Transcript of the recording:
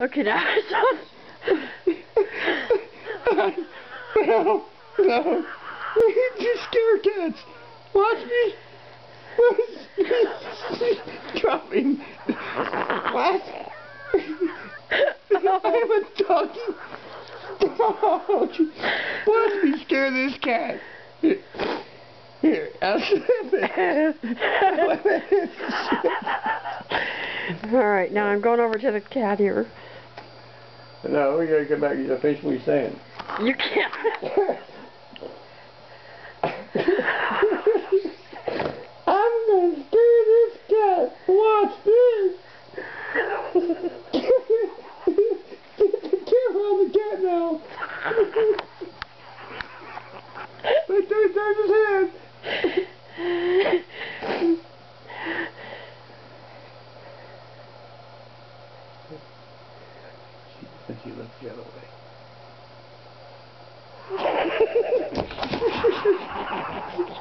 Okay, now no, no. You scare cats. Watch me. Dropping. What? I'm a doggy. Watch me scare this cat. Here, I'll slip it. Alright, now I'm going over to the cat here. No, we gotta come back and finish what he's saying. You can't. I'm gonna scare this cat. Watch this. Get the camera on the cat now. Right there, there's his head. And she looks the other way.